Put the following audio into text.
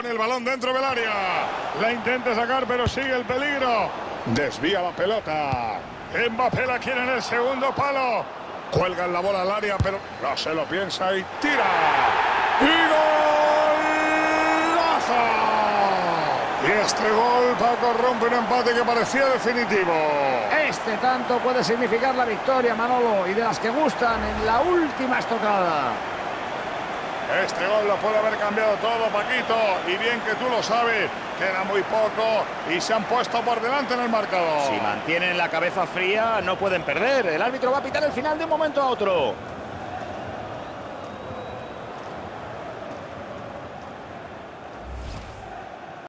Pone el balón dentro del área. La intenta sacar, pero sigue el peligro. Desvía la pelota. Mbappé la quiere en el segundo palo. Cuelga la bola al área, pero no se lo piensa y tira. ¡Y golazo! Y este gol, Paco, rompe un empate que parecía definitivo. Este tanto puede significar la victoria, Manolo, y de las que gustan en la última estocada. Este gol lo puede haber cambiado todo, Paquito. Y bien que tú lo sabes, queda muy poco y se han puesto por delante en el marcador. Si mantienen la cabeza fría, no pueden perder. El árbitro va a pitar el final de un momento a otro.